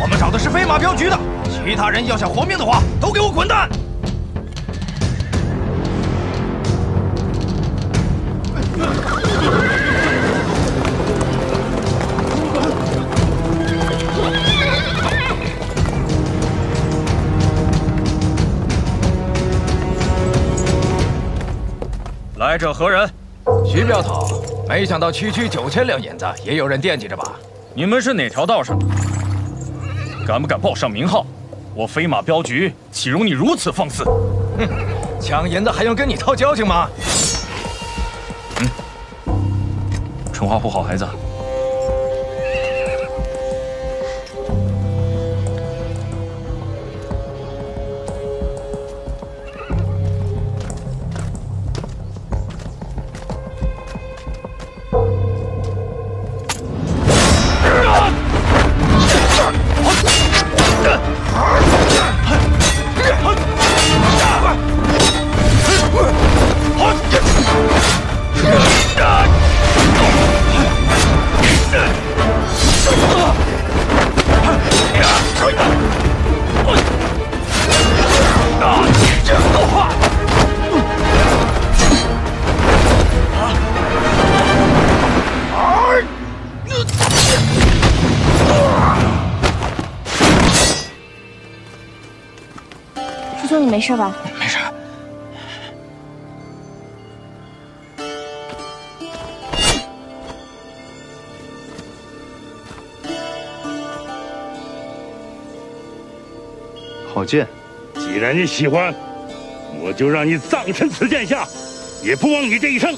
我们找的是飞马镖局的，其他人要想活命的话，都给我滚蛋！来者何人？徐镖头，没想到区区九千两银子也有人惦记着吧？你们是哪条道上的？敢不敢报上名号？我飞马镖局岂容你如此放肆？哼，抢银子还用跟你套交情吗？嗯，春花护好孩子。事吧？没事。好剑，既然你喜欢，我就让你葬身此剑下，也不枉你这一生。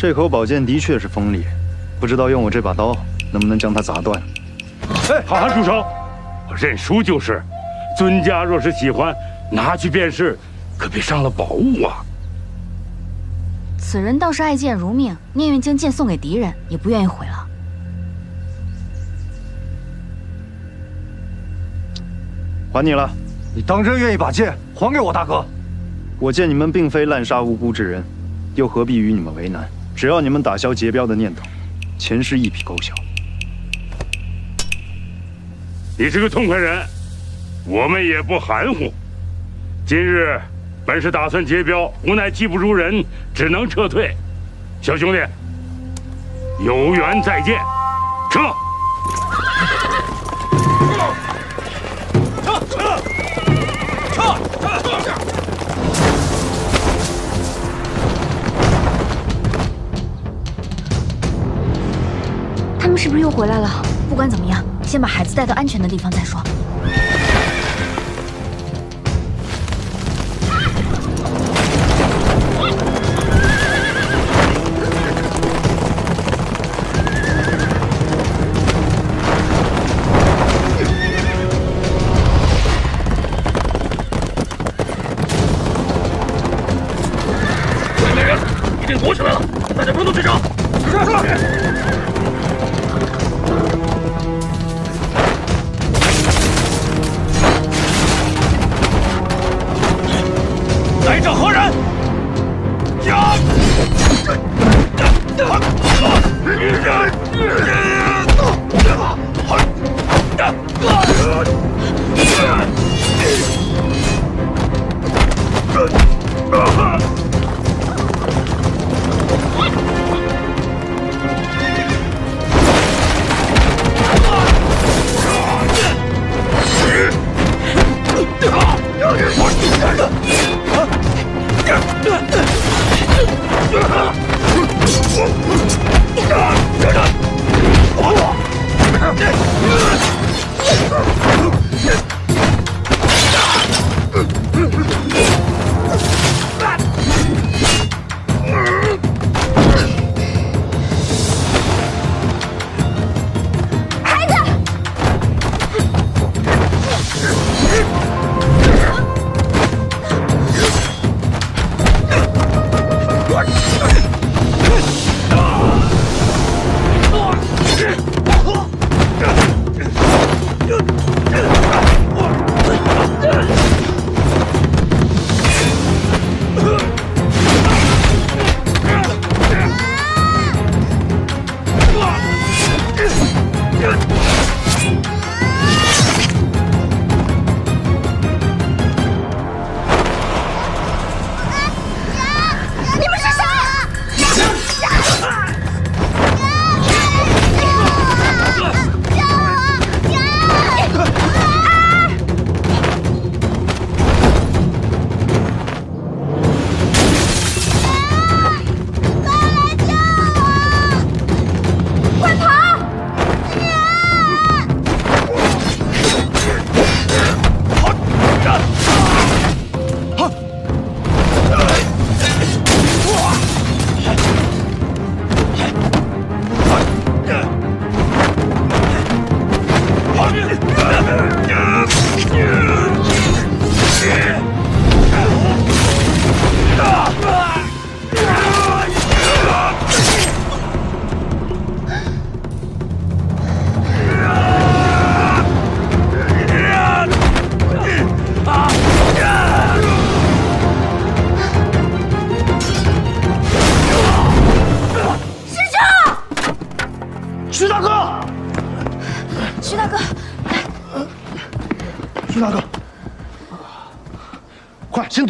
这口宝剑的确是锋利，不知道用我这把刀能不能将它砸断。哎，好汉住手！我认输就是。尊家若是喜欢，拿去便是，可别伤了宝物啊。此人倒是爱剑如命，宁愿将剑送给敌人，也不愿意毁了。还你了。你当真愿意把剑还给我大哥？我见你们并非滥杀无辜之人，又何必与你们为难？只要你们打消劫镖的念头，钱是一笔勾销。你是个痛快人，我们也不含糊。今日本是打算劫镖，无奈技不如人，只能撤退。小兄弟，有缘再见，撤。他们是不是又回来了？不管怎么样，先把孩子带到安全的地方再说。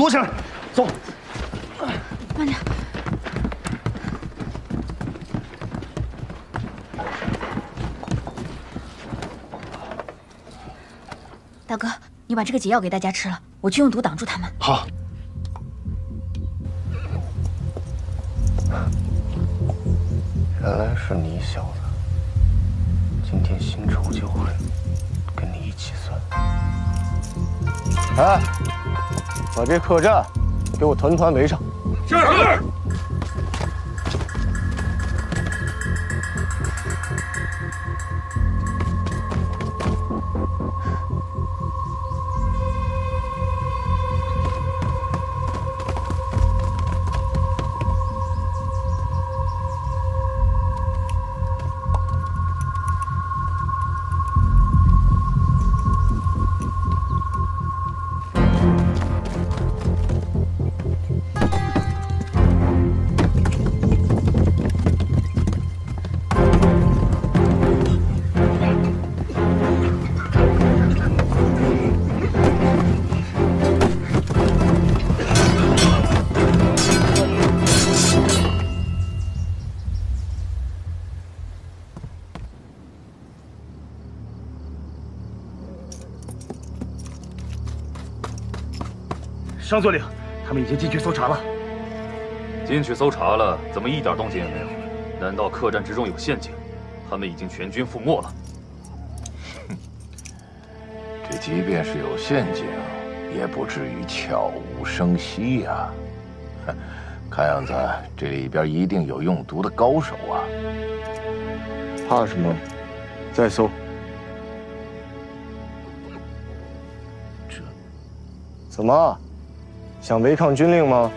躲起来，走。慢点。大哥，你把这个解药给大家吃了，我去用毒挡住他们。好。原来是你小子，今天新仇旧恨，跟你一起算。哎，把这客栈给我团团围上。是是。上座领，他们已经进去搜查了。进去搜查了，怎么一点动静也没有？难道客栈之中有陷阱？他们已经全军覆没了。哼，这即便是有陷阱，也不至于悄无声息呀。哼，看样子这里边一定有用毒的高手啊。怕什么？再搜。这怎么？想违抗军令吗？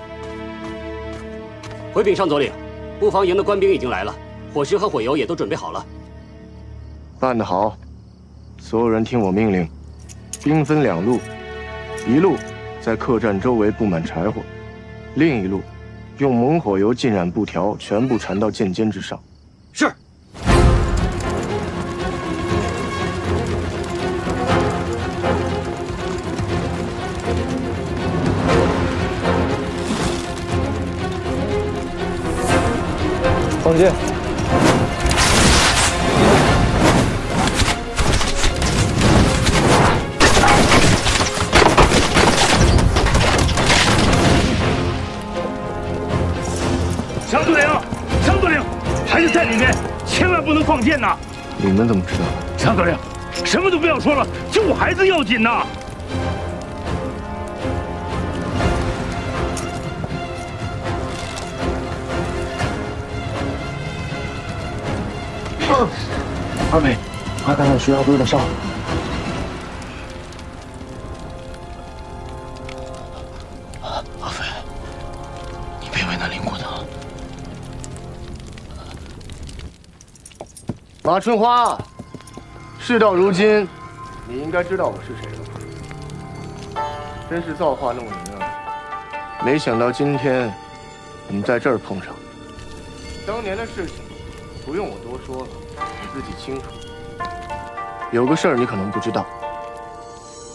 回禀上佐领，布防营的官兵已经来了，火石和火油也都准备好了。办得好！所有人听我命令，兵分两路，一路在客栈周围布满柴火，另一路用猛火油浸染布条，全部缠到剑尖之上。放箭！强左领，强左领，孩子在里面，千万不能放箭呐！你们怎么知道？强左领，什么都不要说了，救孩子要紧呐！二妹，快看看徐耀都有点烧。阿飞，你别为难林姑娘。马春花，事到如今，你应该知道我是谁了吧。真是造化弄人啊！没想到今天我们在这儿碰上。当年的事情，不用我多说了。自己清楚，有个事儿你可能不知道。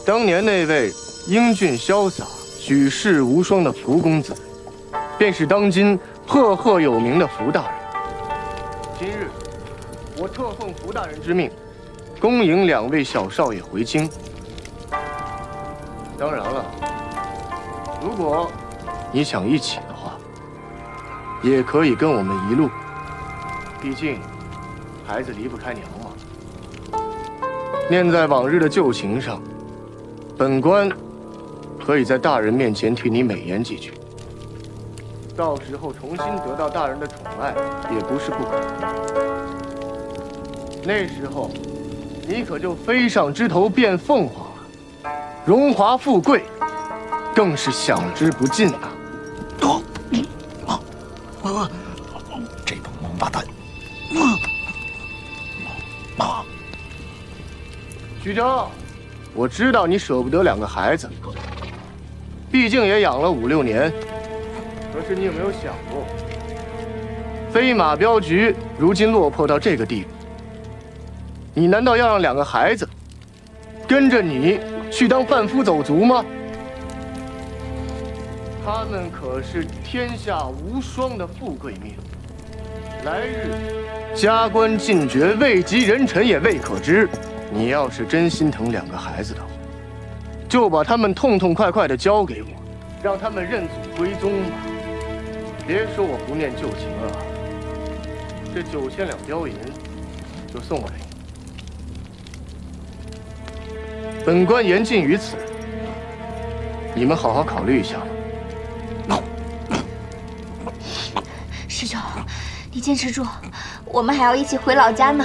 当年那位英俊潇洒、举世无双的福公子，便是当今赫赫有名的福大人。今日我特奉福大人之命，恭迎两位小少爷回京。当然了，如果你想一起的话，也可以跟我们一路。毕竟。孩子离不开娘吗，念在往日的旧情上，本官可以在大人面前替你美言几句。到时候重新得到大人的宠爱，也不是不可能。那时候，你可就飞上枝头变凤凰了，荣华富贵更是享之不尽啊！这徐峥，我知道你舍不得两个孩子，毕竟也养了五六年。可是你有没有想过，飞马镖局如今落魄到这个地步，你难道要让两个孩子跟着你去当贩夫走卒吗？他们可是天下无双的富贵命，来日加官进爵，位极人臣也未可知。你要是真心疼两个孩子的话，就把他们痛痛快快的交给我，让他们认祖归宗吧。别说我不念旧情了，这九千两雕银就送给你。本官言尽于此，你们好好考虑一下吧。师兄，你坚持住，我们还要一起回老家呢。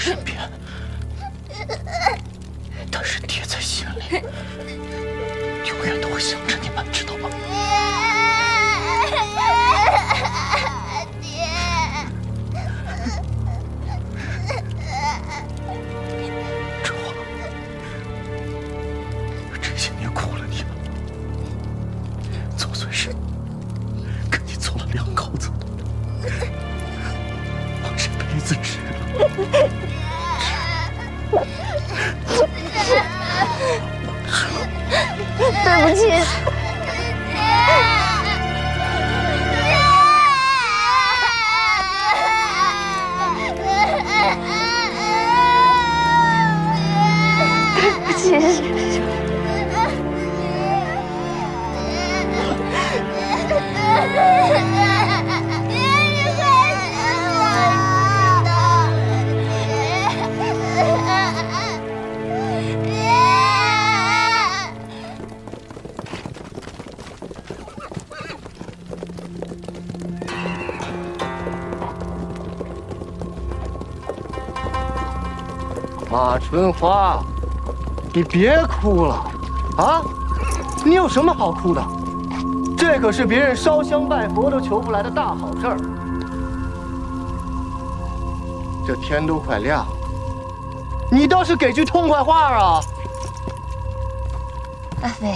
身边，但是爹在心里，永远都会想着你们，知道花，你别哭了，啊！你有什么好哭的？这可是别人烧香拜佛都求不来的大好事。这天都快亮了，你倒是给句痛快话啊！阿飞，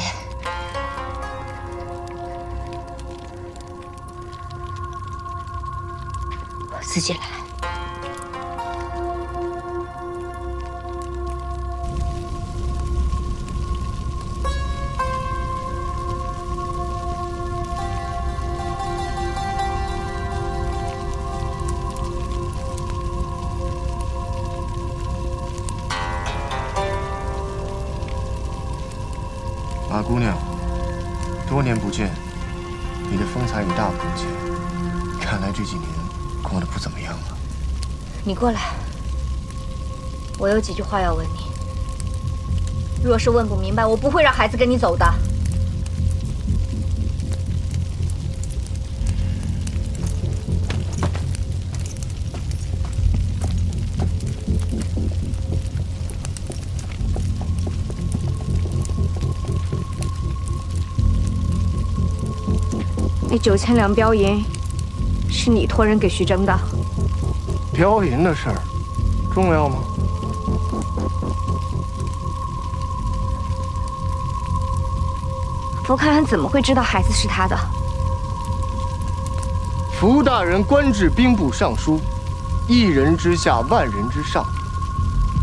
姑娘，多年不见，你的风采已大不减，看来这几年过得不怎么样了。你过来，我有几句话要问你。若是问不明白，我不会让孩子跟你走的。九千两镖银，是你托人给徐峥的。镖银的事儿重要吗？福康安怎么会知道孩子是他的？福大人官至兵部尚书，一人之下，万人之上，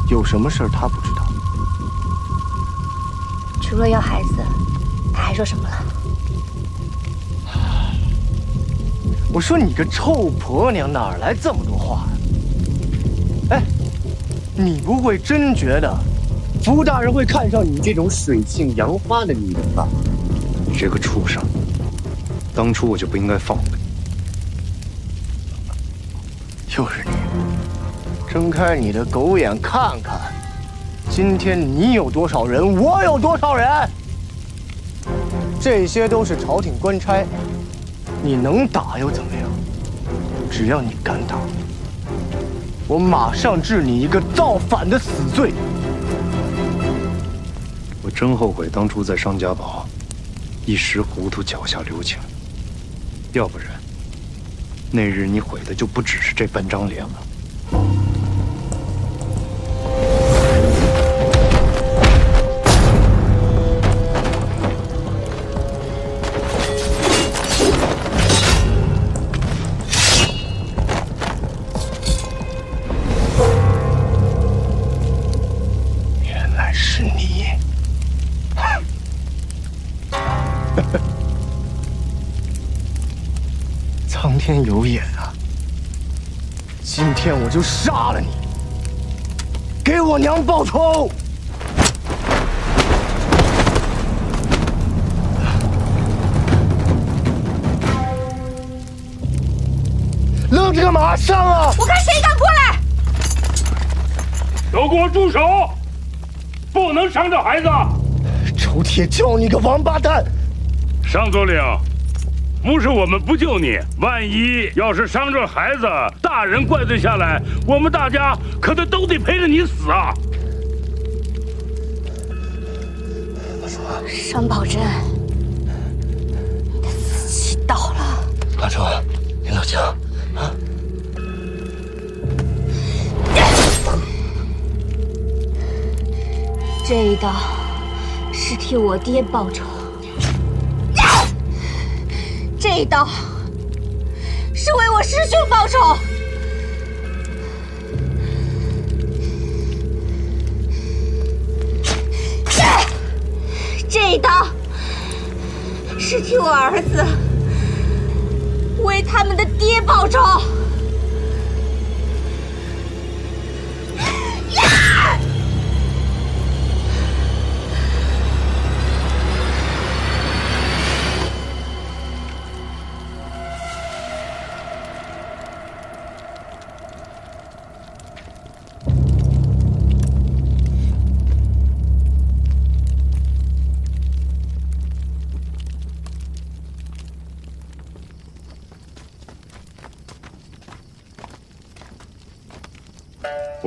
有什么事儿他不知道？除了要孩子，他还说什么了？我说你个臭婆娘，哪来这么多话呀？哎，你不会真觉得福大人会看上你这种水性杨花的女人吧？你这个畜生，当初我就不应该放过你。又是你，睁开你的狗眼看看，今天你有多少人，我有多少人？这些都是朝廷官差，你能打又怎么样？只要你敢打，我马上治你一个造反的死罪。我真后悔当初在商家堡一时糊涂，脚下留情。要不然，那日你毁的就不只是这半张脸了。天我就杀了你，给我娘报仇！愣着干嘛？上啊！我看谁敢过来！都给我住手！不能伤着孩子！周铁叫你个王八蛋！上座领，不是我们不救你，万一要是伤着孩子，大人怪罪下来，我们大家可得都得陪着你死啊！山宝珍，你的死期到了。阿周，你冷静啊！这一刀是替我爹报仇，这一刀是为我师兄报仇。替我儿子为他们的爹报仇。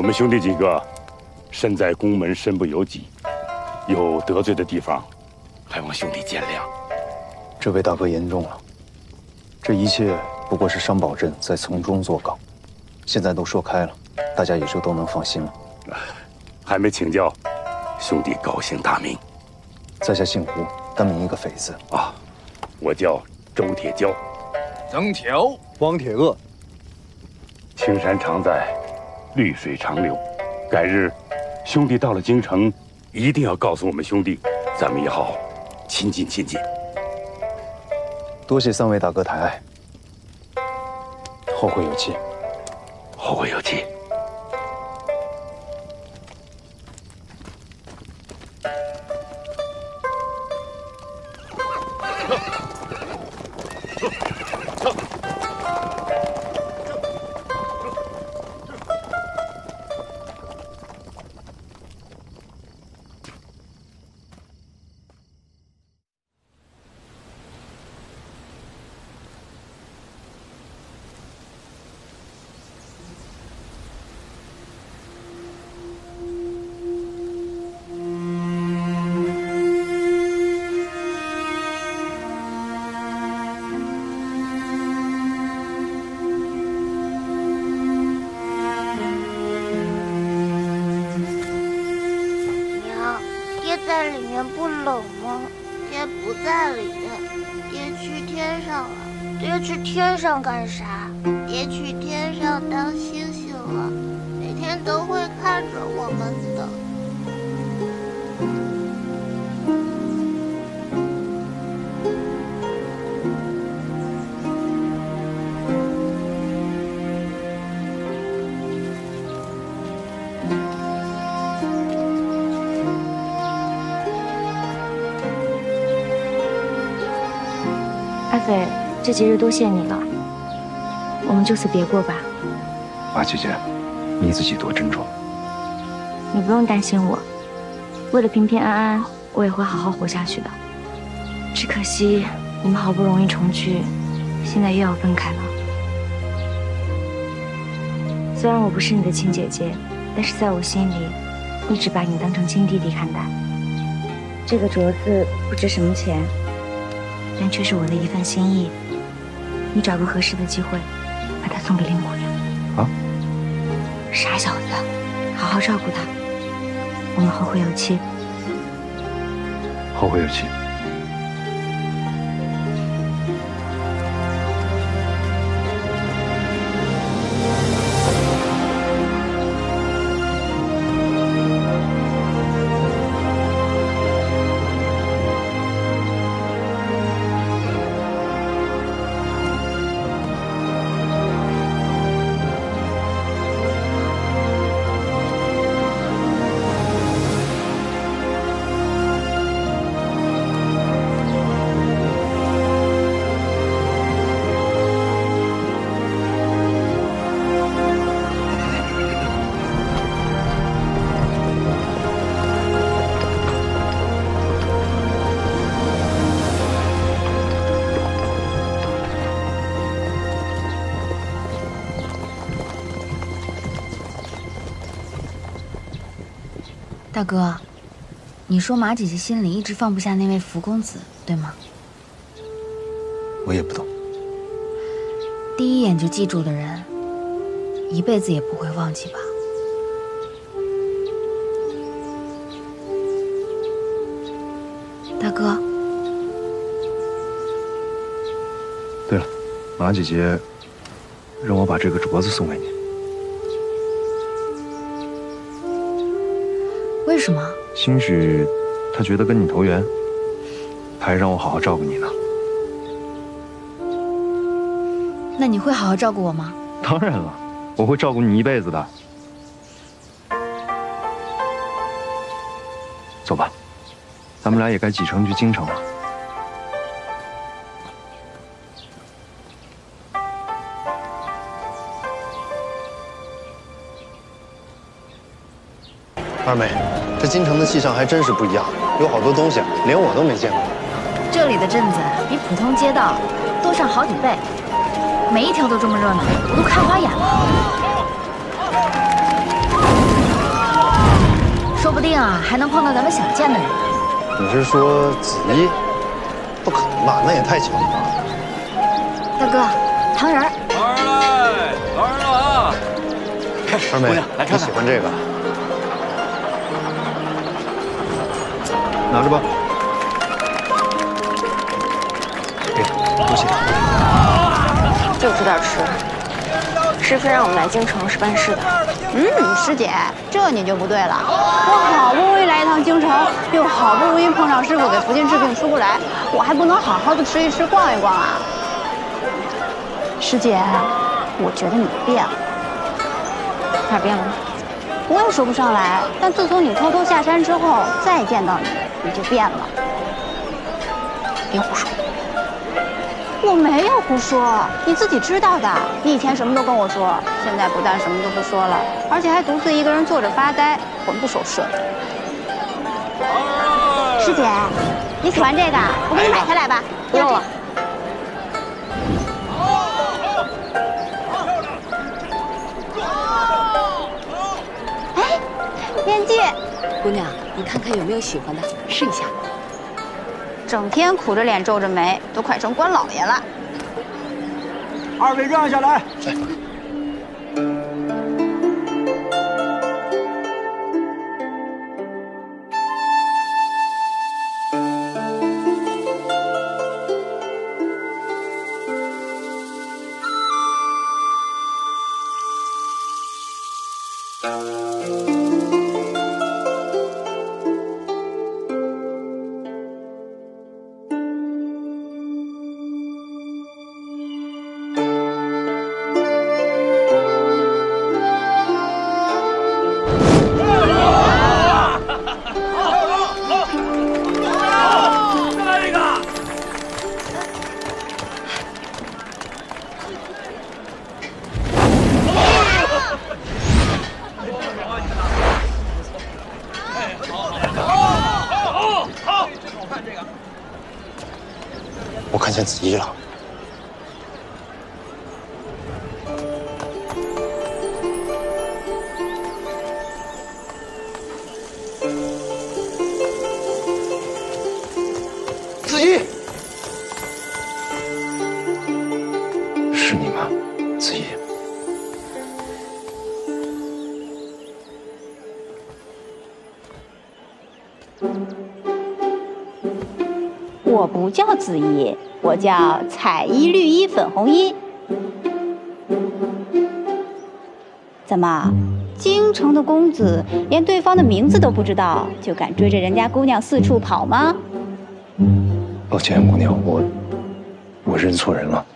们兄弟几个身在宫门，身不由己，有得罪的地方，还望兄弟见谅。这位大哥言重了，这一切不过是商宝镇在从中作梗，现在都说开了，大家也就都能放心了。还没请教，兄弟高姓大名？在下姓胡，单名一个匪字。啊，我叫周铁蛟，曾条，汪铁鳄。青山常在，绿水长流。改日，兄弟到了京城，一定要告诉我们兄弟，咱们也好亲近亲近。多谢三位大哥抬爱，后会有期。后会有期。不在里面，爹去天上了。爹去天上干啥？爹去天上当星星了，每天都会看着我们的。飞，这节日多谢你了，我们就此别过吧。马姐姐，你自己多珍重。你不用担心我，为了平平安安，我也会好好活下去的。只可惜我们好不容易重聚，现在又要分开了。虽然我不是你的亲姐姐，但是在我心里，一直把你当成亲弟弟看待。这个镯子不值什么钱，但却是我的一份心意。你找个合适的机会，把它送给林姑娘。啊？傻小子，好好照顾她。我们后会有期。后会有期。大哥，你说马姐姐心里一直放不下那位福公子，对吗？我也不懂。第一眼就记住的人，一辈子也不会忘记吧？大哥。对了，马姐姐让我把这个镯子送给你。兴许他觉得跟你投缘，他还让我好好照顾你呢。那你会好好照顾我吗？当然了，我会照顾你一辈子的。走吧，咱们俩也该启程去京城了。二妹，这京城的气象还真是不一样，有好多东西连我都没见过。这里的镇子比普通街道多上好几倍，每一条都这么热闹，我都看花眼了。说不定啊，还能碰到咱们想见的人。你是说紫衣？不可能吧，那也太巧了吧。大哥，糖人儿。儿来，人了啊！二妹，你喜欢这个？拿着吧。给，多谢。就知道吃。师傅让我们来京城是办事的。嗯，师姐，这你就不对了。我好不容易来一趟京城，又好不容易碰上师傅给福晋治病出不来，我还不能好好的吃一吃、逛一逛啊？师姐，我觉得你变了。哪变了？我也说不上来，但自从你偷偷下山之后，再见到你，你就变了。别胡说！我没有胡说，你自己知道的。你以前什么都跟我说，现在不但什么都不说了，而且还独自一个人坐着发呆，魂不守舍。师姐，你喜欢这个？我给你买下来吧。不用了。哎，念记，姑娘，你看看有没有喜欢的，试一下。整天苦着脸皱着眉，都快成官老爷了。二位让下来。我见子怡了。子怡，是你吗？子怡。我不叫子怡，我叫彩衣绿衣粉红衣。怎么，京城的公子连对方的名字都不知道，就敢追着人家姑娘四处跑吗？抱歉，姑娘，我我认错人了。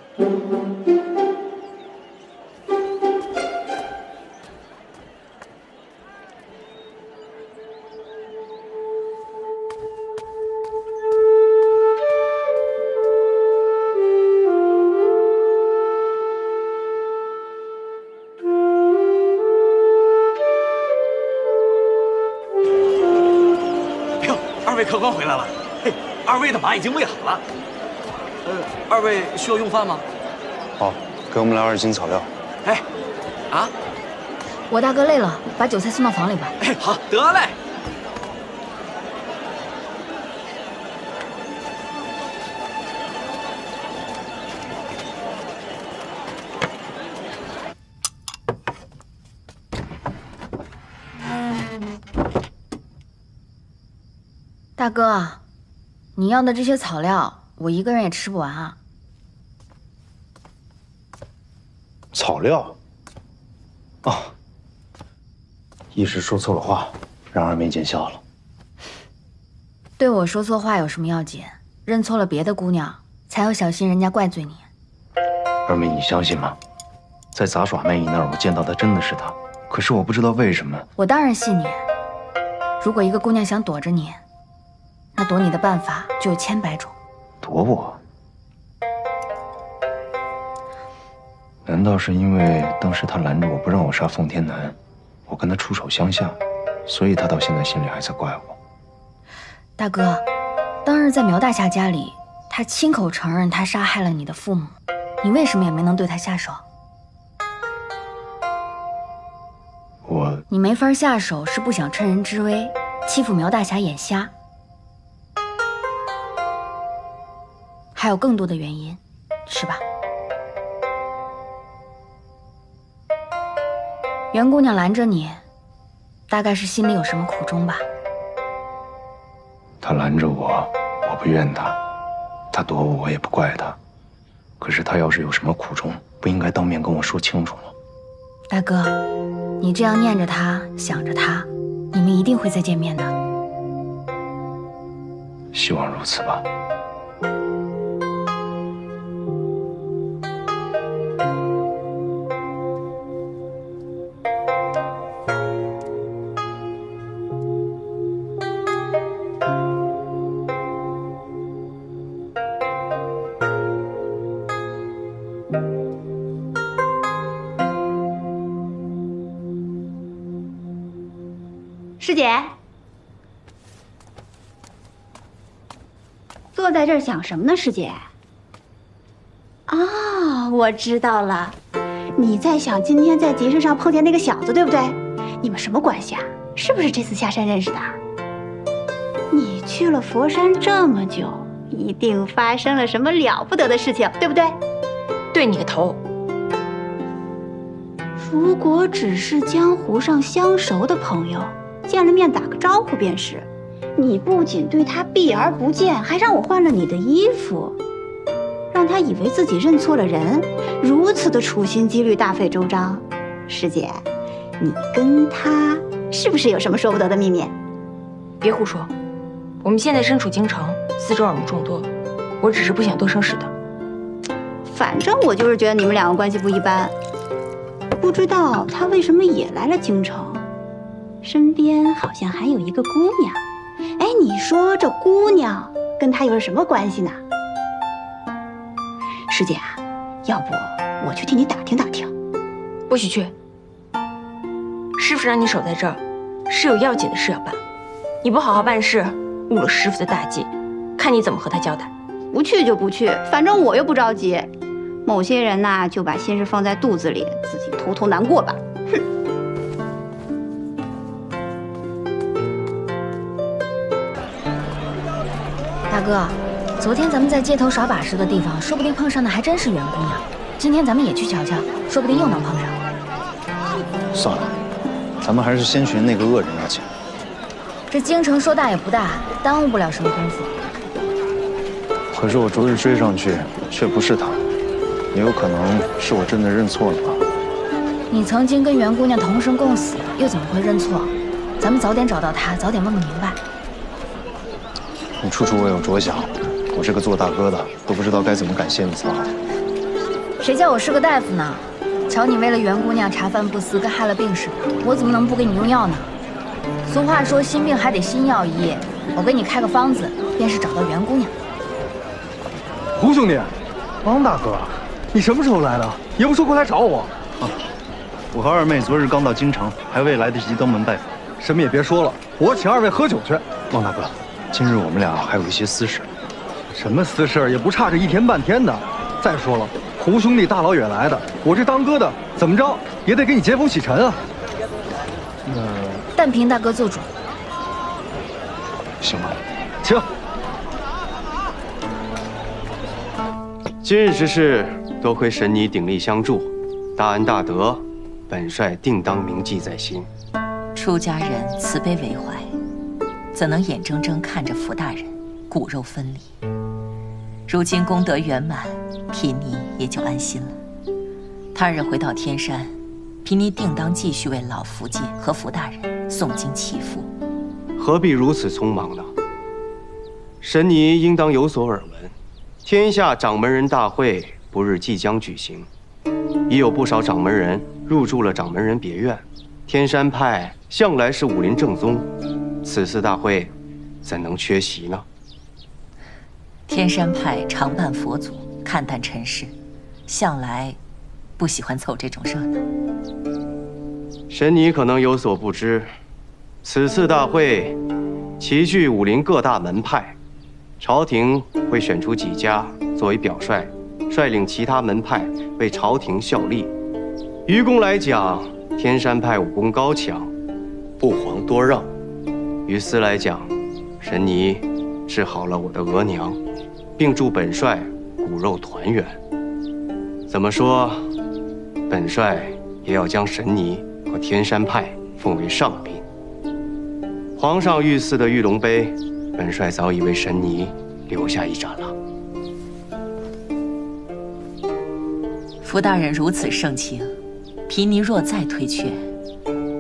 二位的马已经喂好了。呃，二位需要用饭吗？好，给我们来二斤草料。哎，啊，我大哥累了，把酒菜送到房里吧。哎，好，得嘞。大哥，你要的这些草料，我一个人也吃不完啊。草料。哦，一时说错了话，让二妹见笑了。对我说错话有什么要紧？认错了别的姑娘，才要小心人家怪罪你。二妹，你相信吗？在杂耍妹姨那儿，我见到的真的是她。可是我不知道为什么。我当然信你。如果一个姑娘想躲着你，那躲你的办法就有千百种。躲我？难道是因为当时他拦着我不让我杀奉天南，我跟他出手相向，所以他到现在心里还在怪我？大哥，当日在苗大侠家里，他亲口承认他杀害了你的父母，你为什么也没能对他下手？我你没法下手，是不想趁人之危欺负苗大侠眼瞎，还有更多的原因，是吧？袁姑娘拦着你，大概是心里有什么苦衷吧？她拦着我，我不怨她；她躲我，我也不怪她。可是她要是有什么苦衷，不应该当面跟我说清楚吗？大哥，你这样念着她，想着她，你们一定会再见面的。希望如此吧。师姐，坐在这儿想什么呢？师姐。啊，我知道了，你在想今天在集市上碰见那个小子，对不对？你们什么关系啊？是不是这次下山认识的？你去了佛山这么久，一定发生了什么了不得的事情，对不对？对你个头！如果只是江湖上相熟的朋友，见了面打个招呼便是。你不仅对他避而不见，还让我换了你的衣服，让他以为自己认错了人，如此的处心积虑、大费周章。师姐，你跟他是不是有什么说不得的秘密？别胡说，我们现在身处京城，四周耳目众多，我只是不想多生事的。反正我就是觉得你们两个关系不一般。不知道他为什么也来了京城，身边好像还有一个姑娘。哎，你说这姑娘跟他又是什么关系呢？师姐啊，要不我去替你打听打听。不许去！师傅让你守在这儿，是有要紧的事要办。你不好好办事，误了师傅的大计，看你怎么和他交代。不去就不去，反正我又不着急。某些人呐，就把心事放在肚子里，自己偷偷难过吧。哼。大哥，昨天咱们在街头耍把式的地方，说不定碰上的还真是袁姑娘。今天咱们也去瞧瞧，说不定又能碰上。算了，咱们还是先寻那个恶人要紧。这京城说大也不大，耽误不了什么功夫。可是我昨日追上去，却不是他，也有可能是我真的认错了吧？你曾经跟袁姑娘同生共死，又怎么会认错？咱们早点找到她，早点问个明白。你处处为我着想，我这个做大哥的都不知道该怎么感谢你才好。谁叫我是个大夫呢？瞧你为了袁姑娘茶饭不思，跟害了病似的，我怎么能不给你用药呢？俗话说心病还得心药医，我给你开个方子，便是找到袁姑娘。胡兄弟，王大哥，你什么时候来的？也不说过来找我。啊，我和二妹昨日刚到京城，还未来得及登门拜访。什么也别说了，我请二位喝酒去。王大哥，今日我们俩还有一些私事。什么私事也不差这一天半天的。再说了，胡兄弟大老远来的，我这当哥的怎么着也得给你接风洗尘啊。那但凭大哥做主。行吧，请。今日之事，多亏神尼鼎力相助，大恩大德，本帅定当铭记在心。出家人慈悲为怀，怎能眼睁睁看着福大人骨肉分离？如今功德圆满，皮尼也就安心了。他日回到天山，皮尼定当继续为老福界和福大人诵经祈福。何必如此匆忙呢？神尼应当有所耳闻。天下掌门人大会不日即将举行，已有不少掌门人入住了掌门人别院。天山派向来是武林正宗，此次大会怎能缺席呢？天山派常伴佛祖，看淡尘世，向来不喜欢凑这种热闹。神尼可能有所不知，此次大会齐聚武林各大门派。朝廷会选出几家作为表率，率领其他门派为朝廷效力。于公来讲，天山派武功高强，不遑多让；于私来讲，神尼治好了我的额娘，并助本帅骨肉团圆。怎么说，本帅也要将神尼和天山派奉为上宾。皇上御赐的玉龙杯。本帅早已为神尼留下一盏了。福大人如此盛情，皮尼若再推却，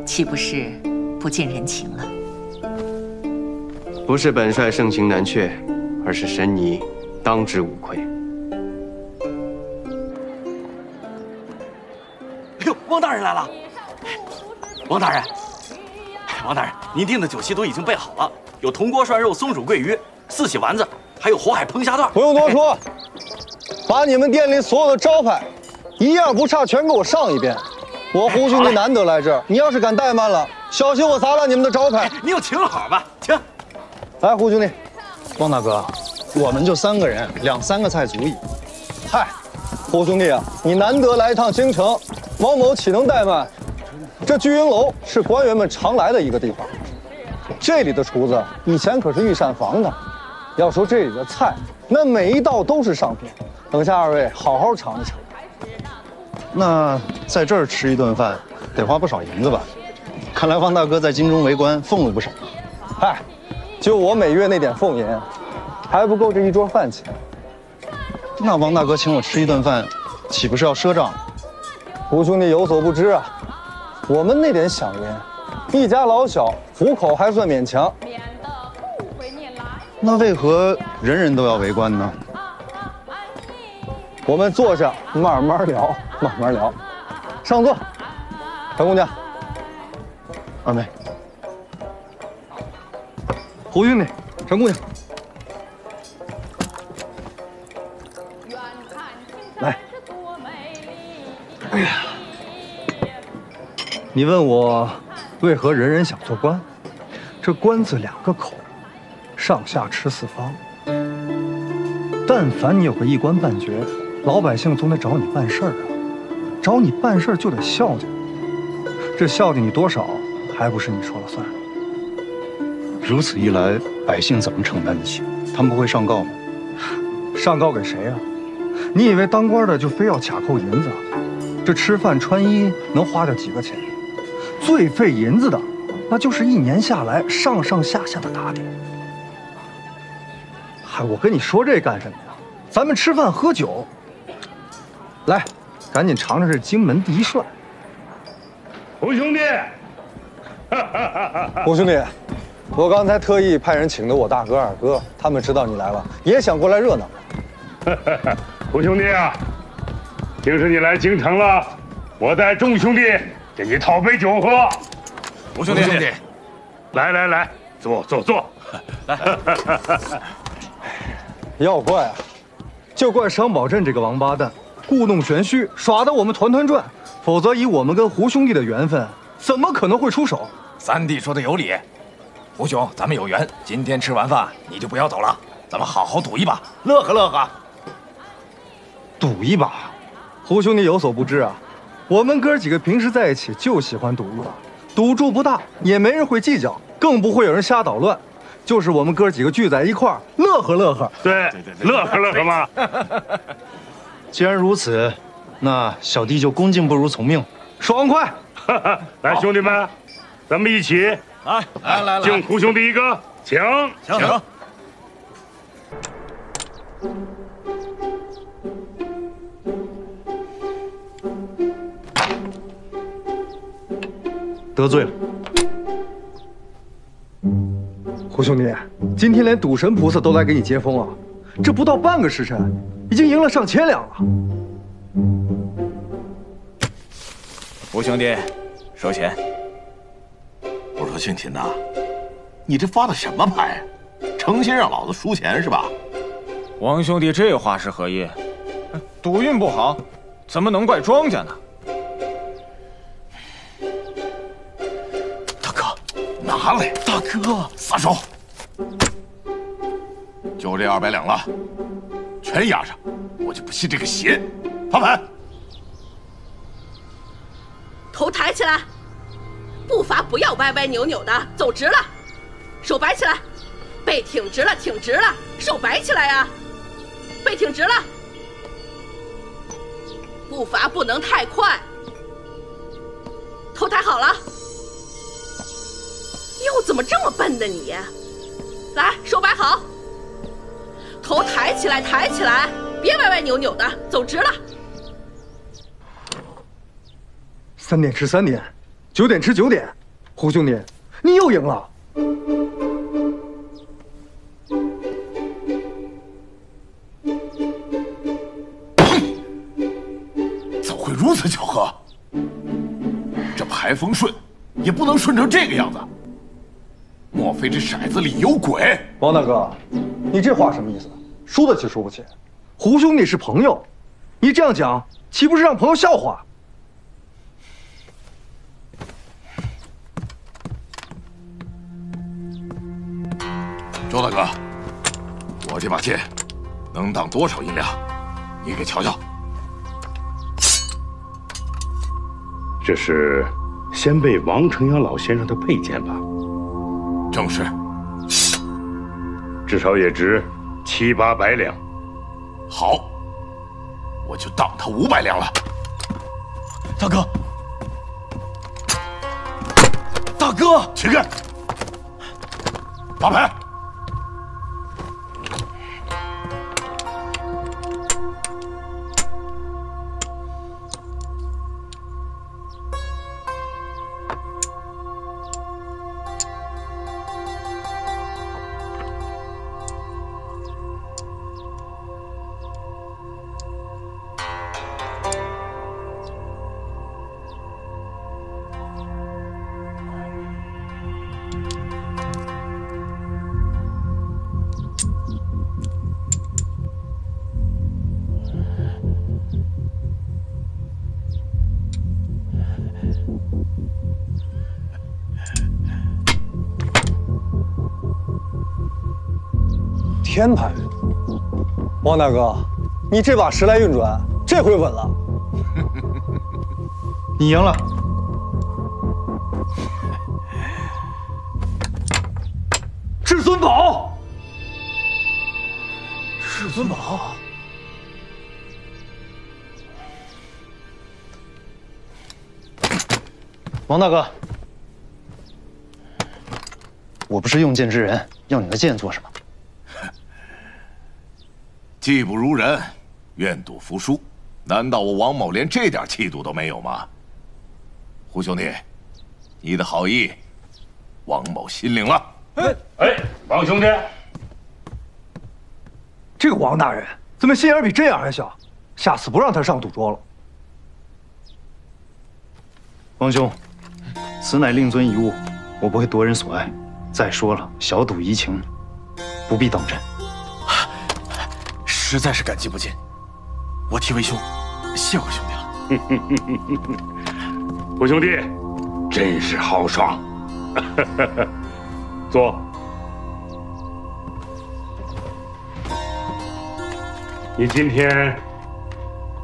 岂不是不近人情了？不是本帅盛情难却，而是神尼当之无愧。哎呦，汪大人来了！汪大人，王大人，您订的酒席都已经备好了。有铜锅涮肉、松鼠桂鱼、四喜丸子，还有火海烹虾段。不用多说，把你们店里所有的招牌，一样不差，全给我上一遍。我胡兄弟难得来这儿，你要是敢怠慢了，小心我砸烂你们的招牌。你有请好吧，请。来，胡兄弟，汪大哥，我们就三个人，两三个菜足矣。嗨，胡兄弟啊，你难得来一趟京城，王某岂能怠慢？这聚云楼是官员们常来的一个地方。这里的厨子以前可是御膳房的，要说这里的菜，那每一道都是上品。等下二位好好尝一尝。那在这儿吃一顿饭，得花不少银子吧？看来汪大哥在京中为官俸禄不少。嗨，就我每月那点俸银，还不够这一桌饭钱。那王大哥请我吃一顿饭，岂不是要赊账？胡兄弟有所不知啊，我们那点饷银，一家老小。糊口还算勉强，那为何人人都要围观呢？我们坐下慢慢聊，慢慢聊。上座，陈姑娘，二妹，胡兄弟，陈姑娘，来。哎呀，你问我。为何人人想做官？这官字两个口，上下吃四方。但凡你有个一官半爵，老百姓总得找你办事儿啊。找你办事儿就得孝敬，这孝敬你多少，还不是你说了算？如此一来，百姓怎么承担得起？他们不会上告吗？上告给谁呀、你以为当官的就非要卡扣银子？这吃饭穿衣能花掉几个钱？最费银子的，那就是一年下来上上下下的打点。嗨，我跟你说这干什么呀？咱们吃饭喝酒，来，赶紧尝尝这荆门第一涮。胡兄弟，胡兄弟，我刚才特意派人请的我大哥二哥，他们知道你来了，也想过来热闹。胡兄弟啊，听说你来京城了，我带众兄弟给你讨杯酒喝。胡兄弟胡来来来，坐坐坐。来 要怪啊，就怪商宝镇这个王八蛋，故弄玄虚，耍得我们团团转。否则以我们跟胡兄弟的缘分，怎么可能会出手？三弟说的有理，胡兄，咱们有缘，今天吃完饭你就不要走了，咱们好好赌一把，乐呵乐呵。赌一把，胡兄弟有所不知啊，我们哥几个平时在一起就喜欢赌一把，赌注不大，也没人会计较，更不会有人瞎捣乱。就是我们哥几个聚在一块儿，乐呵乐呵。对，乐呵乐呵嘛。既然如此，那小弟就恭敬不如从命，爽快。来，兄弟们，咱们一起来来来来，敬胡兄弟一个，请请。得罪了。胡兄弟，今天连赌神菩萨都来给你接风啊！这不到半个时辰，已经赢了上千两了。胡兄弟，收钱。姓秦的，你这发的什么牌？成心让老子输钱是吧？王兄弟这话是何意？赌运不好，怎么能怪庄家呢？大哥，拿来！大哥，撒手！就这二百两了，全押上，我就不信这个邪。发牌！头抬起来，步伐不要歪歪扭扭的，走直了，手摆起来，背挺直了，挺直了，手摆起来呀，背挺直了，步伐不能太快，头抬好了。哟，怎么这么笨呢你？来，手摆好，头抬起来，抬起来，别歪歪扭扭的，走直了。三点吃三点，九点吃九点，胡兄弟，你又赢了。怎会如此巧合？这牌风顺，也不能顺成这个样子。莫非这骰子里有鬼？王大哥，你这话什么意思？输得起输不起？胡兄弟是朋友，你这样讲，岂不是让朋友笑话？哥，我这把剑能当多少银两？你给瞧瞧。这是先辈王承阳老先生的佩剑吧？正是，至少也值七八百两。好，我就当他五百两了。大哥，大哥，起开！发牌。天牌，王大哥，你这把时来运转，这回稳了。你赢了。至尊宝，至尊宝。王大哥，我不是用剑之人，要你的剑做什么？技不如人，愿赌服输。难道我王某连这点气度都没有吗？胡兄弟，你的好意，王某心领了。哎哎，王兄弟，这个王大人怎么心眼比这样还小？下次不让他上赌桌了。王兄，此乃令尊遗物，我不会夺人所爱。再说了，小赌怡情，不必当真。实在是感激不尽，我替为兄谢过兄弟了。胡兄弟，真是豪爽。坐。你今天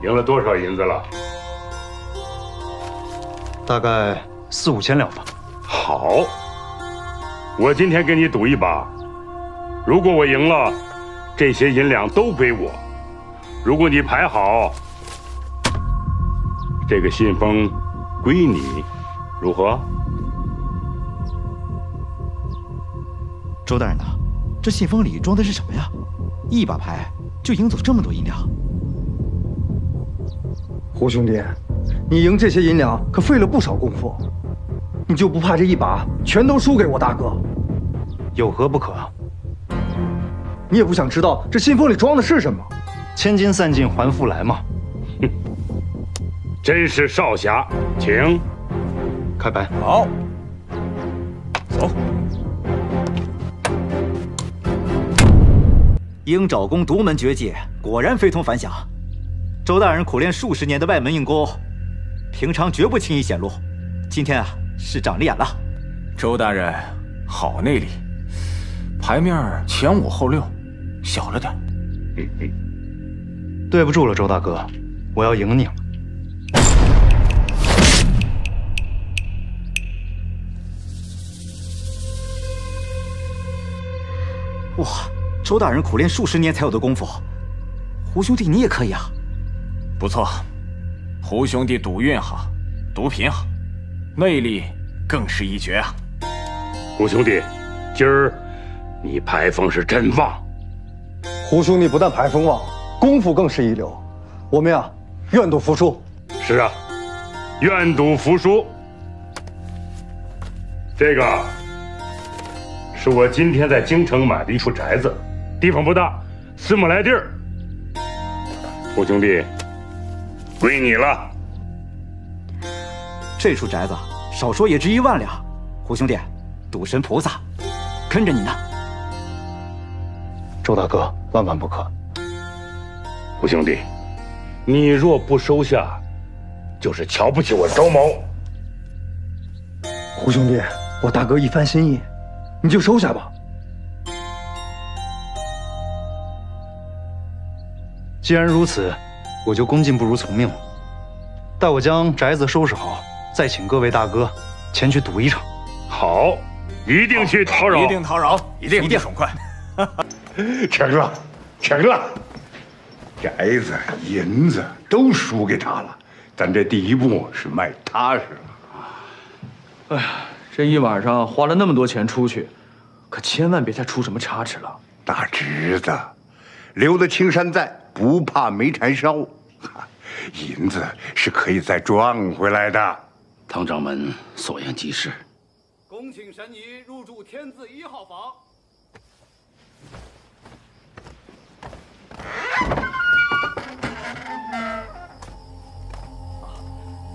赢了多少银子了？大概四五千两吧。好，我今天跟你赌一把，如果我赢了，这些银两都归我；如果你牌好，这个信封归你，如何？周大人呐，这信封里装的是什么呀？一把牌就赢走这么多银两？胡兄弟，你赢这些银两可费了不少功夫，你就不怕这一把全都输给我大哥？有何不可？你也不想知道这信封里装的是什么？千金散尽还复来嘛？哼，真是少侠，请开牌。好，走。鹰爪功独门绝技，果然非同凡响。周大人苦练数十年的外门硬功，平常绝不轻易显露。今天啊，是长了眼了。周大人，好内力，牌面前五后六，小了点。对不住了，周大哥，我要赢你了。哇！周大人苦练数十年才有的功夫，胡兄弟你也可以啊！不错，胡兄弟赌运好，毒品好，内力更是一绝啊！胡兄弟，今儿你牌风是真旺。胡兄弟不但牌风旺，功夫更是一流。我们呀，愿赌服输。是啊，愿赌服输。这个是我今天在京城买的一处宅子。地方不大，四亩来地儿。胡兄弟，归你了。这处宅子少说也值一万两。胡兄弟，赌神菩萨跟着你呢。周大哥，万万不可。胡兄弟，你若不收下，就是瞧不起我周某。胡兄弟，我大哥一番心意，你就收下吧。既然如此，我就恭敬不如从命了。待我将宅子收拾好，再请各位大哥前去赌一场。好，一定去讨饶，一定讨饶，一定一定爽快。成了，成了。宅子、银子都输给他了，咱这第一步是迈踏实了。哎呀，这一晚上花了那么多钱出去，可千万别再出什么差池了。大侄子，留得青山在。不怕没柴烧，银子是可以再赚回来的。唐掌门所言极是。恭请神尼入住天字一号房。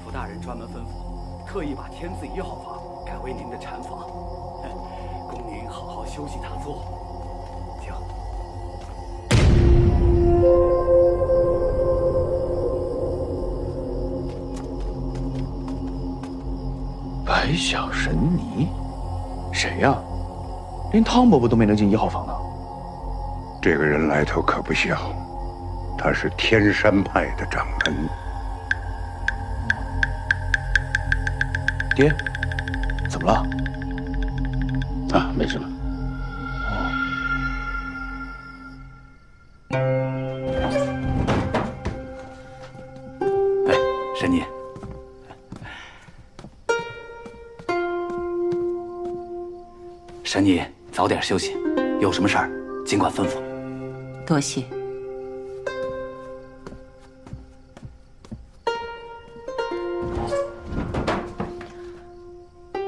傅大人专门吩咐，特意把天字一号房改为您的禅房，供您好好休息打坐。请。白小神尼，谁呀？连汤伯伯都没能进一号房呢。这个人来头可不小，他是天山派的掌门。爹，怎么了？啊，没什么。哎，沈妮，沈妮早点休息，有什么事儿尽管吩咐。多谢。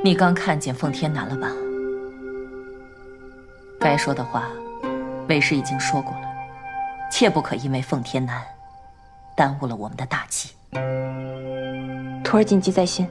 你刚看见奉天南了吧？该说的话，为师已经说过了，切不可因为奉天南，耽误了我们的大计。徒儿谨记在心。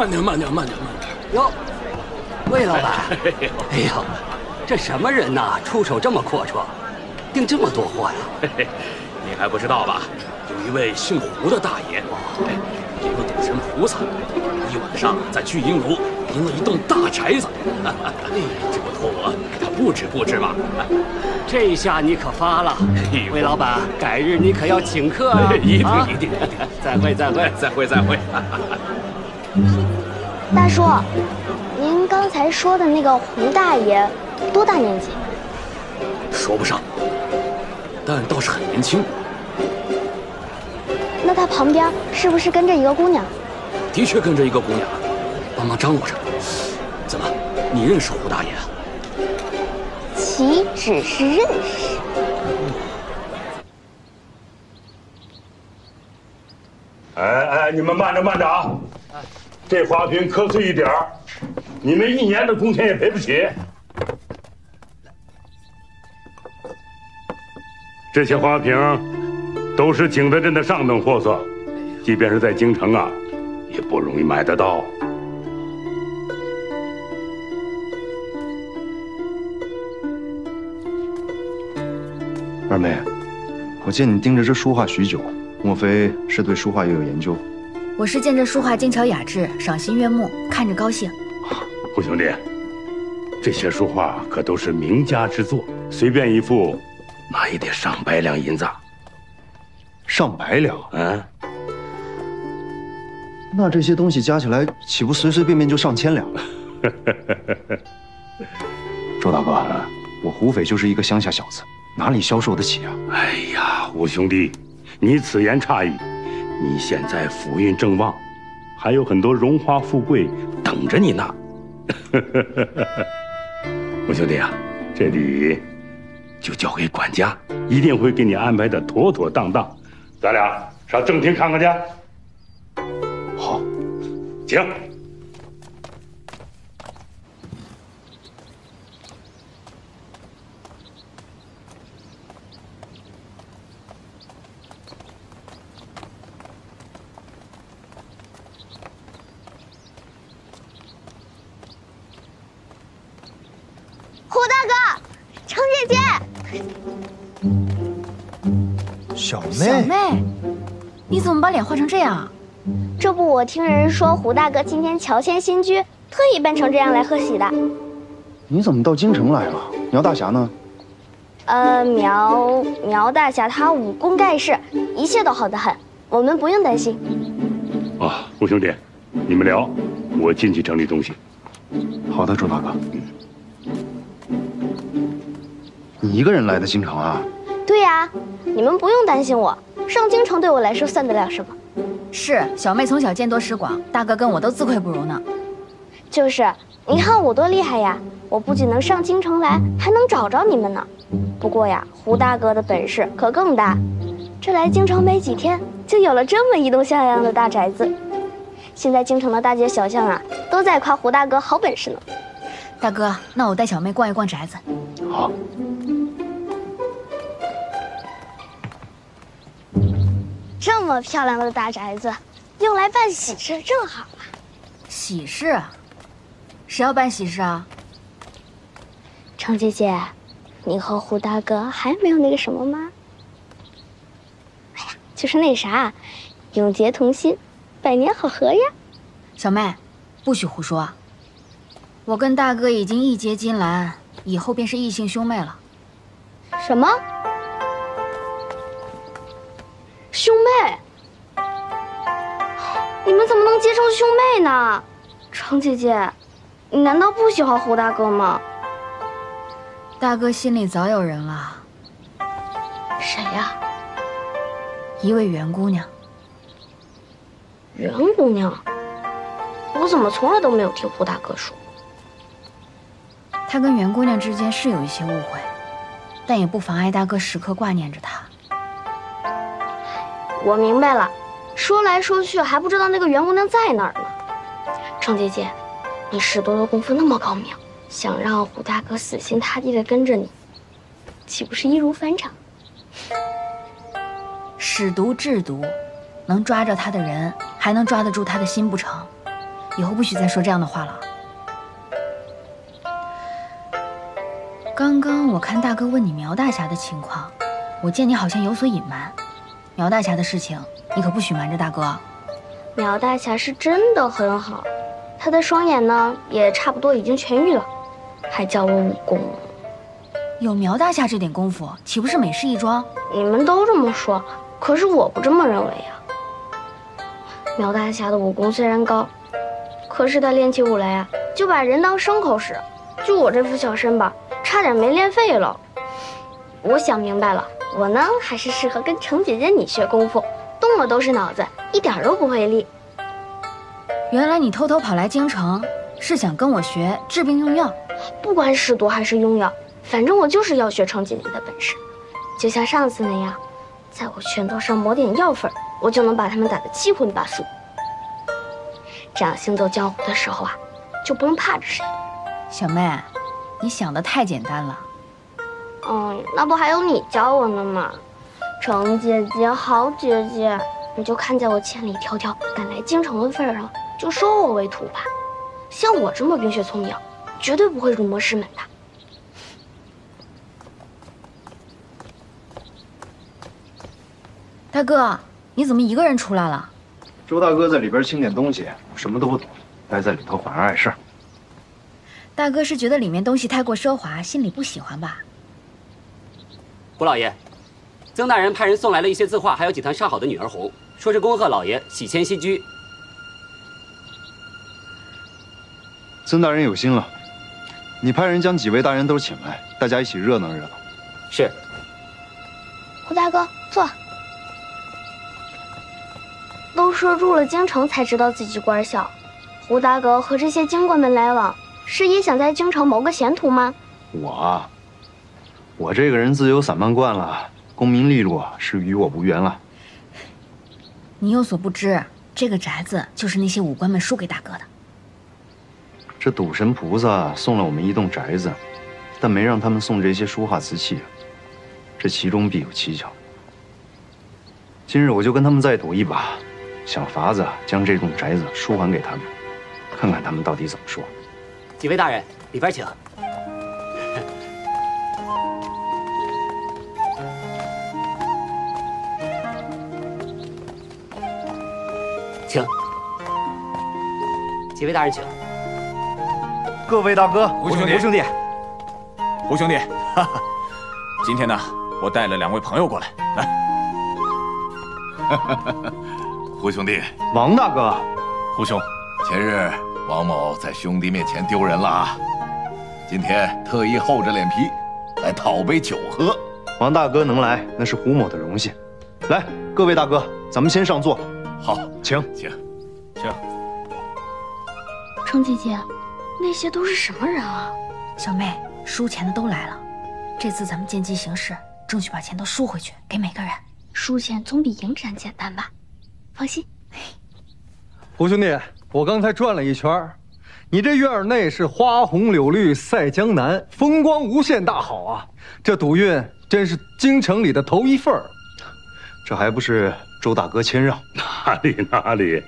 慢点，慢点，慢点，慢点。哟，魏老板，哎呦，这什么人呐？出手这么阔绰，订这么多货呀？你还不知道吧？有一位姓胡的大爷，哎，这个赌神菩萨，一晚上在聚英楼赢了一栋大宅子。哎，这不托我给他布置布置吗？这下你可发了，魏老板，改日你可要请客啊！一定啊一定一定。再会再会再会再会。大叔，您刚才说的那个胡大爷多大年纪？说不上，但倒是很年轻。那他旁边是不是跟着一个姑娘？的确跟着一个姑娘，帮忙张罗着。怎么，你认识胡大爷啊？岂止是认识？哎哎，你们慢着慢着啊！这花瓶磕碎一点，你们一年的工钱也赔不起。这些花瓶都是景德镇的上等货色，即便是在京城啊，也不容易买得到。二妹，我见你盯着这书画许久，莫非是对书画也有研究？我是见这书画精巧雅致，赏心悦目，看着高兴。胡兄弟，这些书画可都是名家之作，随便一幅，那也得上百两银子。上百两？嗯，那这些东西加起来，岂不随随便便就上千两？周大哥，我胡斐就是一个乡下小子，哪里消受得起啊？哎呀，胡兄弟，你此言差矣。你现在福运正旺，还有很多荣华富贵等着你呢。吴兄弟啊，这里就交给管家，一定会给你安排的妥妥当当。咱俩上正厅看看去。好，请。胡大哥，程姐姐，小妹，小妹，你怎么把脸画成这样？这不，我听人说胡大哥今天乔迁新居，特意扮成这样来贺喜的。你怎么到京城来了？苗大侠呢？呃，苗苗大侠他武功盖世，一切都好得很，我们不用担心。啊，胡兄弟，你们聊，我进去整理东西。好的，朱大哥。你一个人来的京城啊？对呀、你们不用担心我，上京城对我来说算得了什么？是小妹从小见多识广，大哥跟我都自愧不如呢。就是，你看我多厉害呀！我不仅能上京城来，还能找着你们呢。不过呀，胡大哥的本事可更大，这来京城没几天，就有了这么一栋像样的大宅子。现在京城的大街小巷啊，都在夸胡大哥好本事呢。大哥，那我带小妹逛一逛宅子。好。这么漂亮的大宅子，用来办喜事正好啊。喜事？谁要办喜事啊？程姐姐，你和胡大哥还没有那个什么吗？哎呀，就是那啥，永结同心，百年好合呀。小妹，不许胡说。我跟大哥已经义结金兰，以后便是异姓兄妹了。什么？兄妹？你们怎么能结成兄妹呢？程姐姐，你难道不喜欢胡大哥吗？大哥心里早有人了。谁呀？一位袁姑娘。袁姑娘？我怎么从来都没有听胡大哥说？他跟袁姑娘之间是有一些误会，但也不妨碍大哥时刻挂念着她。我明白了，说来说去还不知道那个袁姑娘在哪儿呢。程姐姐，你使毒的功夫那么高明，想让胡大哥死心塌地的跟着你，岂不是易如反掌？使毒制毒，能抓着他的人，还能抓得住他的心不成？以后不许再说这样的话了。刚刚我看大哥问你苗大侠的情况，我见你好像有所隐瞒。苗大侠的事情，你可不许瞒着大哥。苗大侠是真的很好，他的双眼呢也差不多已经痊愈了，还教我武功。有苗大侠这点功夫，岂不是美事一桩？你们都这么说，可是我不这么认为呀。苗大侠的武功虽然高，可是他练起武来呀，就把人当牲口使。就我这副小身板，差点没练废了。我想明白了。我呢，还是适合跟程姐姐你学功夫，动了都是脑子，一点都不费力。原来你偷偷跑来京城，是想跟我学治病用药？不管是毒还是用药，反正我就是要学程姐姐的本事。就像上次那样，在我拳头上抹点药粉，我就能把他们打得七荤八素。这样行走江湖的时候啊，就不用怕着谁。小妹，你想的太简单了。嗯，那不还有你教我呢吗？程姐姐，好姐姐，你就看在我千里迢迢赶来京城的份上，就收我为徒吧。像我这么冰雪聪明，绝对不会辱没师门的。大哥，你怎么一个人出来了？周大哥在里边清点东西，我什么都不懂，待在里头反而碍事儿。大哥是觉得里面东西太过奢华，心里不喜欢吧？胡老爷，曾大人派人送来了一些字画，还有几坛上好的女儿红，说是恭贺老爷喜迁新居。曾大人有心了，你派人将几位大人都请来，大家一起热闹热闹。是。胡大哥，坐。都说入了京城才知道自己官小，胡大哥和这些京官们来往，是也想在京城谋个前途吗？我。我这个人自由散漫惯了，功名利禄是与我无缘了。你有所不知，这个宅子就是那些武官们输给大哥的。这赌神菩萨送了我们一栋宅子，但没让他们送这些书画瓷器，这其中必有蹊跷。今日我就跟他们再赌一把，想法子将这栋宅子输还给他们，看看他们到底怎么说。几位大人，里边请。请，几位大人请。各位大哥，胡兄弟，胡兄弟，胡兄弟，哈哈，今天呢，我带了两位朋友过来，来。胡兄弟，王大哥，胡兄，前日王某在兄弟面前丢人了啊，今天特意厚着脸皮来讨杯酒喝。王大哥能来，那是胡某的荣幸。来，各位大哥，咱们先上座。好，请请，请。程姐姐，那些都是什么人啊？小妹，输钱的都来了，这次咱们见机行事，争取把钱都输回去，给每个人。输钱总比赢钱简单吧？放心。胡兄弟，我刚才转了一圈你这院内是花红柳绿赛江南，风光无限大好啊！这赌运真是京城里的头一份儿。这还不是周大哥谦让？哪里哪里？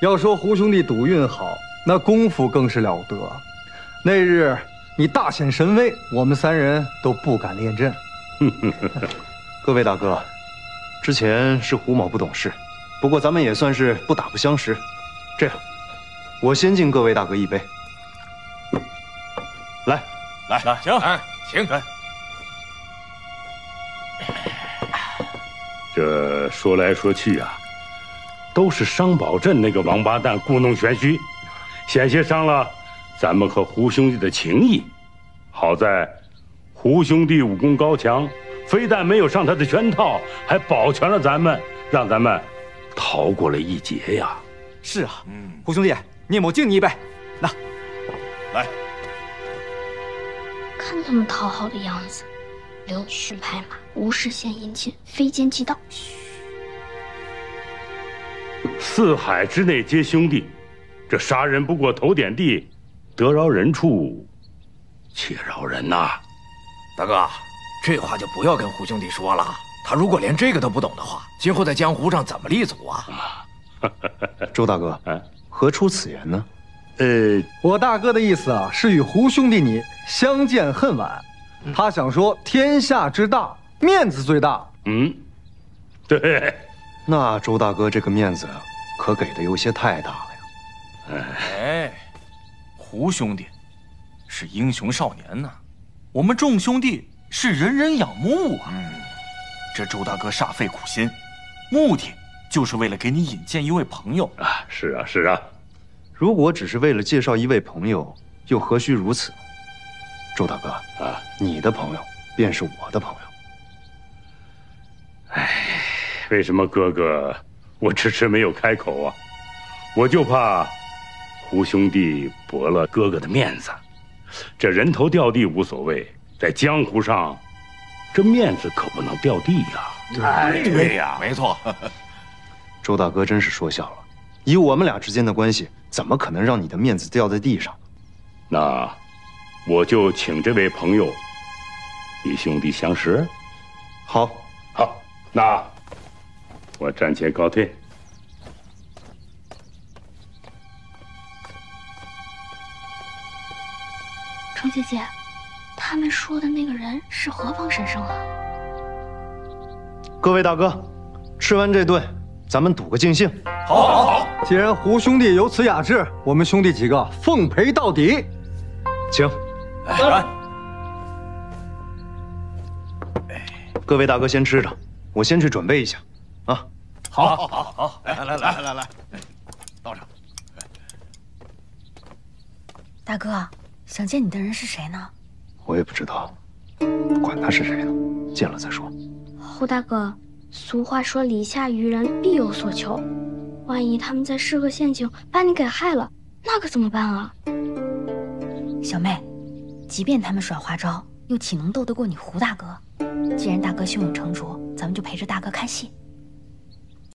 要说胡兄弟赌运好，那功夫更是了得。那日你大显神威，我们三人都不敢恋阵。各位大哥，之前是胡某不懂事，不过咱们也算是不打不相识。这样，我先敬各位大哥一杯。来，来来，请，哎，请。这说来说去啊，都是商宝镇那个王八蛋故弄玄虚，险些伤了咱们和胡兄弟的情谊。好在胡兄弟武功高强，非但没有上他的圈套，还保全了咱们，让咱们逃过了一劫呀。是啊，胡兄弟，聂某敬你一杯，那，来。看他们讨好的样子，溜须拍马，无事献殷勤，非奸即盗。嘘。四海之内皆兄弟，这杀人不过头点地，得饶人处且饶人呐。大哥，这话就不要跟胡兄弟说了。他如果连这个都不懂的话，今后在江湖上怎么立足啊？周大哥，何出此言呢？呃，我大哥的意思啊，是与胡兄弟你相见恨晚。他想说天下之大，面子最大。嗯，对。那周大哥这个面子，可给的有些太大了呀。哎，胡兄弟是英雄少年呢，我们众兄弟是人人仰慕啊。这周大哥煞费苦心，目的。就是为了给你引荐一位朋友啊！是啊，是啊。如果只是为了介绍一位朋友，又何须如此？周大哥啊，你的朋友便是我的朋友。哎，为什么哥哥我迟迟没有开口啊？我就怕胡兄弟驳了哥哥的面子。这人头掉地无所谓，在江湖上，这面子可不能掉地呀！哎，对呀，没错。周大哥真是说笑了，以我们俩之间的关系，怎么可能让你的面子掉在地上？那我就请这位朋友与兄弟相识。好，那我暂且告退。程姐姐，他们说的那个人是何方神圣啊？各位大哥，吃完这顿。咱们赌个尽兴，好，好，好！既然胡兄弟有此雅致，我们兄弟几个奉陪到底，请。来，各位大哥先吃着，我先去准备一下，啊！好，好，好，好！来，来，来，来，来，倒上。大哥，想见你的人是谁呢？我也不知道，管他是谁呢，见了再说。胡大哥。俗话说：“礼下于人，必有所求。”万一他们在设个陷阱，把你给害了，那可怎么办啊？小妹，即便他们耍花招，又岂能斗得过你胡大哥？既然大哥胸有成竹，咱们就陪着大哥看戏。